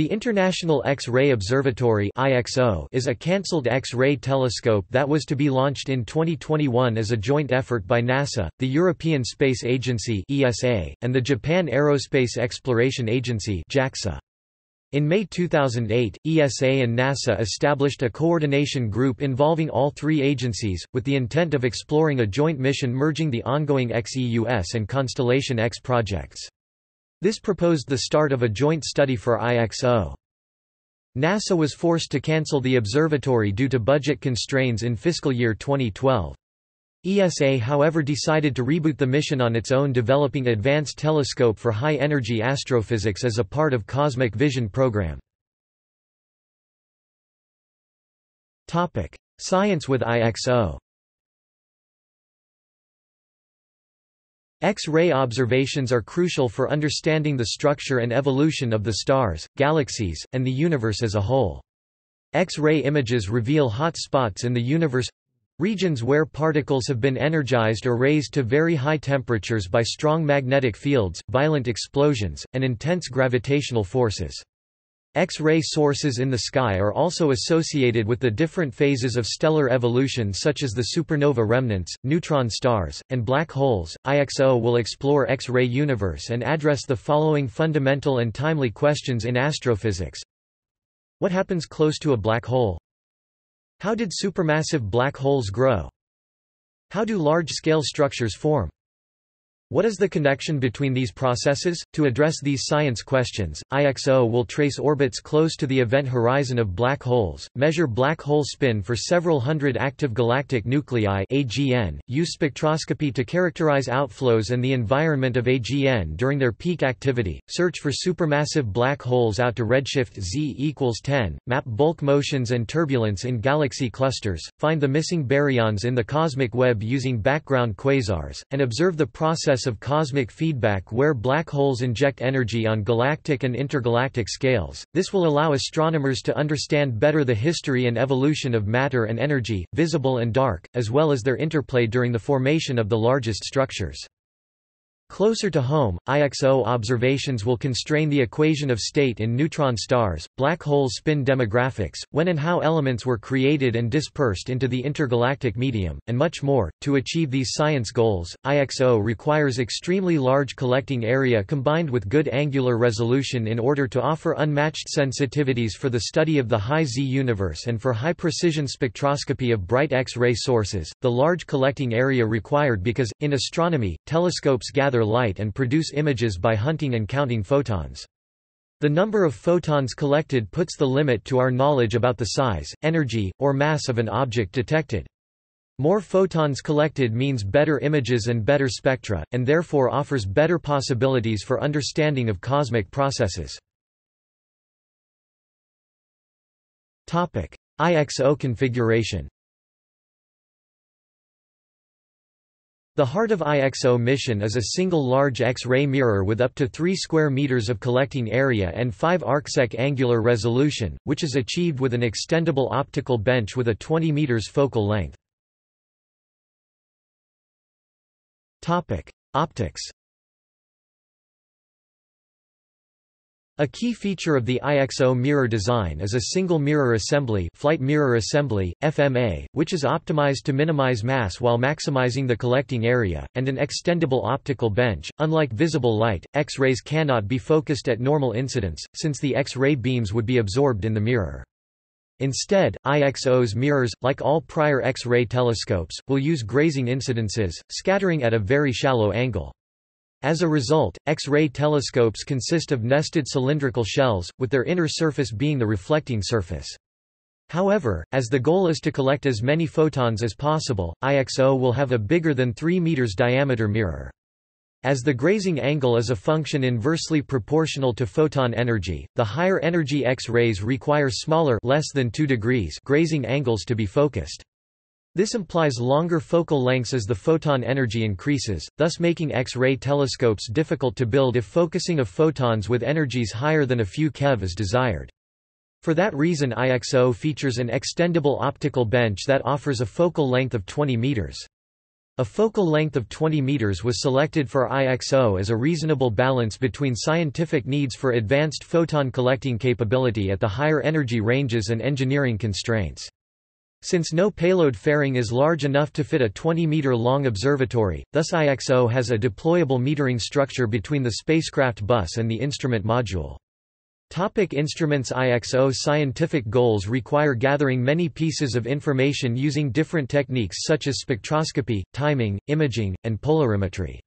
The International X-ray Observatory is a cancelled X-ray telescope that was to be launched in 2021 as a joint effort by NASA, the European Space Agency and the Japan Aerospace Exploration Agency In May 2008, ESA and NASA established a coordination group involving all three agencies, with the intent of exploring a joint mission merging the ongoing XEUS and Constellation X projects. This proposed the start of a joint study for IXO. NASA was forced to cancel the observatory due to budget constraints in fiscal year 2012. ESA however decided to reboot the mission on its own developing Advanced Telescope for High-Energy Astrophysics as a part of Cosmic Vision program. Science with IXO X-ray observations are crucial for understanding the structure and evolution of the stars, galaxies, and the universe as a whole. X-ray images reveal hot spots in the universe—regions where particles have been energized or raised to very high temperatures by strong magnetic fields, violent explosions, and intense gravitational forces. X-ray sources in the sky are also associated with the different phases of stellar evolution such as the supernova remnants, neutron stars, and black holes. IXO will explore X-ray universe and address the following fundamental and timely questions in astrophysics. What happens close to a black hole? How did supermassive black holes grow? How do large-scale structures form? What is the connection between these processes? To address these science questions, IXO will trace orbits close to the event horizon of black holes, measure black hole spin for several hundred active galactic nuclei (AGN), use spectroscopy to characterize outflows and the environment of AGN during their peak activity, search for supermassive black holes out to redshift z equals 10, map bulk motions and turbulence in galaxy clusters, find the missing baryons in the cosmic web using background quasars, and observe the process process of cosmic feedback where black holes inject energy on galactic and intergalactic scales. This will allow astronomers to understand better the history and evolution of matter and energy, visible and dark, as well as their interplay during the formation of the largest structures. Closer to home, IXO observations will constrain the equation of state in neutron stars, black holes spin demographics, when and how elements were created and dispersed into the intergalactic medium, and much more. To achieve these science goals, IXO requires extremely large collecting area combined with good angular resolution in order to offer unmatched sensitivities for the study of the high Z universe and for high precision spectroscopy of bright X-ray sources. The large collecting area required because, in astronomy, telescopes gather light and produce images by hunting and counting photons. The number of photons collected puts the limit to our knowledge about the size, energy, or mass of an object detected. More photons collected means better images and better spectra, and therefore offers better possibilities for understanding of cosmic processes. IXO configuration The heart of IXO mission is a single large X-ray mirror with up to 3 square meters of collecting area and 5 arcsec angular resolution, which is achieved with an extendable optical bench with a 20 meters focal length. Topic: Optics A key feature of the IXO mirror design is a single mirror assembly, flight mirror assembly FMA, which is optimized to minimize mass while maximizing the collecting area, and an extendable optical bench. Unlike visible light, X-rays cannot be focused at normal incidence, since the X-ray beams would be absorbed in the mirror. Instead, IXO's mirrors, like all prior X-ray telescopes, will use grazing incidences, scattering at a very shallow angle. As a result, X-ray telescopes consist of nested cylindrical shells, with their inner surface being the reflecting surface. However, as the goal is to collect as many photons as possible, IXO will have a bigger than 3 meters diameter mirror. As the grazing angle is a function inversely proportional to photon energy, the higher energy X-rays require smaller less than 2 degrees grazing angles to be focused. This implies longer focal lengths as the photon energy increases, thus making X-ray telescopes difficult to build if focusing of photons with energies higher than a few keV is desired. For that reason IXO features an extendable optical bench that offers a focal length of 20 meters. A focal length of 20 meters was selected for IXO as a reasonable balance between scientific needs for advanced photon collecting capability at the higher energy ranges and engineering constraints. Since no payload fairing is large enough to fit a 20-meter-long observatory, thus IXO has a deployable metering structure between the spacecraft bus and the instrument module. Topic instruments IXO Scientific goals require gathering many pieces of information using different techniques such as spectroscopy, timing, imaging, and polarimetry.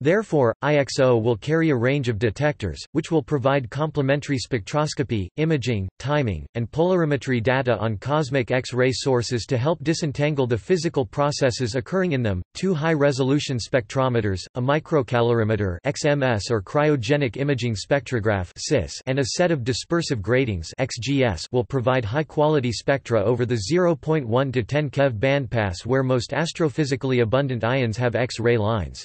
Therefore, IXO will carry a range of detectors, which will provide complementary spectroscopy, imaging, timing, and polarimetry data on cosmic X-ray sources to help disentangle the physical processes occurring in them. Two high-resolution spectrometers, a microcalorimeter (XMS) or cryogenic imaging spectrograph (CIS), and a set of dispersive gratings (XGS) will provide high-quality spectra over the 0.1 to 10 keV bandpass where most astrophysically abundant ions have X-ray lines.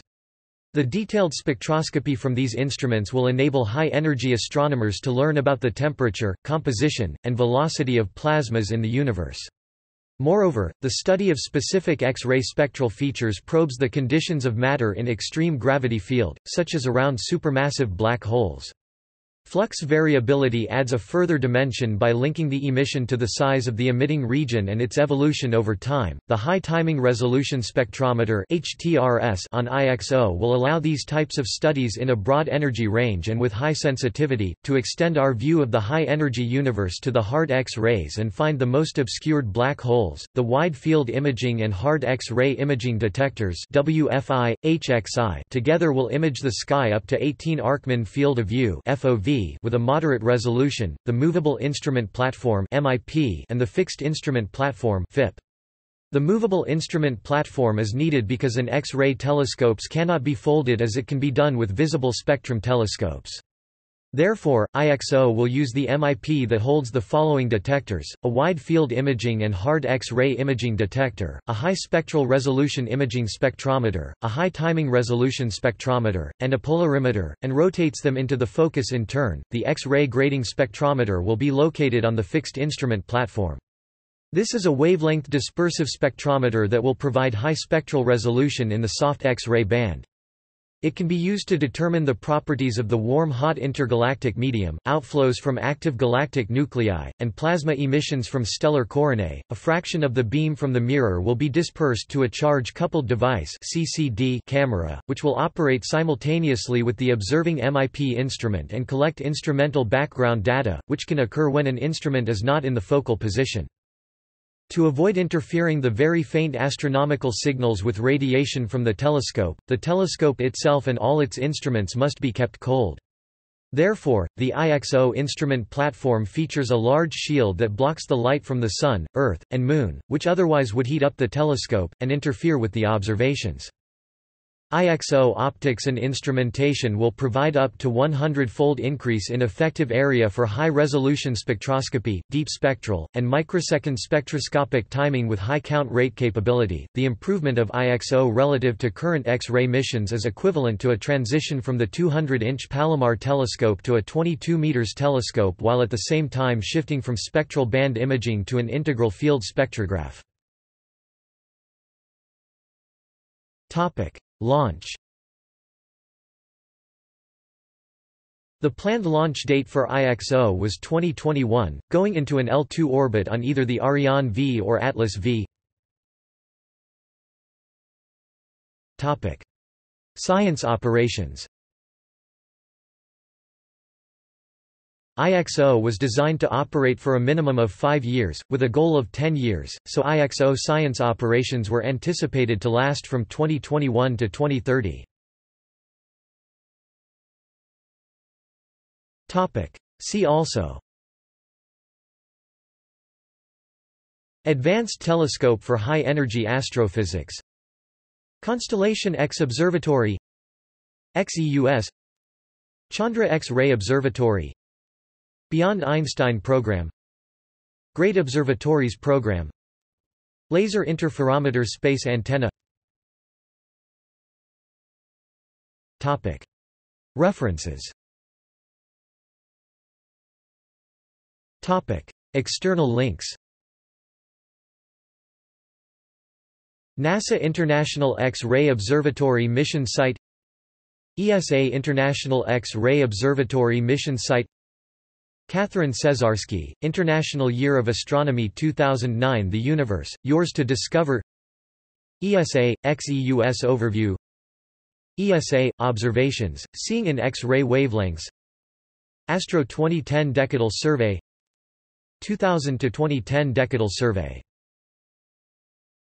The detailed spectroscopy from these instruments will enable high-energy astronomers to learn about the temperature, composition, and velocity of plasmas in the universe. Moreover, the study of specific X-ray spectral features probes the conditions of matter in extreme gravity field, such as around supermassive black holes. Flux variability adds a further dimension by linking the emission to the size of the emitting region and its evolution over time. The high timing resolution spectrometer (HTRS) on IXO will allow these types of studies in a broad energy range and with high sensitivity to extend our view of the high energy universe to the hard X-rays and find the most obscured black holes. The wide field imaging and hard X-ray imaging detectors (WFI, HXI) together will image the sky up to 18 Arcmin field of view (FOV) with a moderate resolution, the Movable Instrument Platform (MIP) and the Fixed Instrument Platform (FIP). The Movable Instrument Platform is needed because an X-ray telescopes cannot be folded as it can be done with visible spectrum telescopes. Therefore, IXO will use the MIP that holds the following detectors, a wide-field imaging and hard X-ray imaging detector, a high spectral resolution imaging spectrometer, a high timing resolution spectrometer, and a polarimeter, and rotates them into the focus in turn. The X-ray grating spectrometer will be located on the fixed instrument platform. This is a wavelength dispersive spectrometer that will provide high spectral resolution in the soft X-ray band. It can be used to determine the properties of the warm-hot intergalactic medium, outflows from active galactic nuclei, and plasma emissions from stellar coronae. A fraction of the beam from the mirror will be dispersed to a charge-coupled device (CCD) camera, which will operate simultaneously with the observing MIP instrument and collect instrumental background data, which can occur when an instrument is not in the focal position. To avoid interfering the very faint astronomical signals with radiation from the telescope, the telescope itself and all its instruments must be kept cold. Therefore, the IXO instrument platform features a large shield that blocks the light from the Sun, Earth, and Moon, which otherwise would heat up the telescope, and interfere with the observations. IXO optics and instrumentation will provide up to 100-fold increase in effective area for high-resolution spectroscopy, deep spectral, and microsecond spectroscopic timing with high count rate capability. The improvement of IXO relative to current X-ray missions is equivalent to a transition from the 200-inch Palomar telescope to a 22 meters telescope while at the same time shifting from spectral band imaging to an integral field spectrograph. Topic: Launch The planned launch date for IXO was 2021, going into an L2 orbit on either the Ariane V or Atlas V. Topic: Science operations. IXO was designed to operate for a minimum of five years, with a goal of 10 years, so IXO science operations were anticipated to last from 2021 to 2030. See also Advanced Telescope for High Energy Astrophysics Constellation X Observatory XEUS Chandra X-ray Observatory Beyond Einstein Program. Great Observatories Program. Laser Interferometer Space Antenna. Topic. References. Topic. External links. NASA International X-ray Observatory Mission Site. ESA International X-ray Observatory Mission Site Catherine Cesarsky, International Year of Astronomy 2009 The Universe, Yours to Discover ESA, XEUS Overview ESA – Observations, Seeing in X-ray Wavelengths Astro 2010 Decadal Survey 2000–2010 Decadal Survey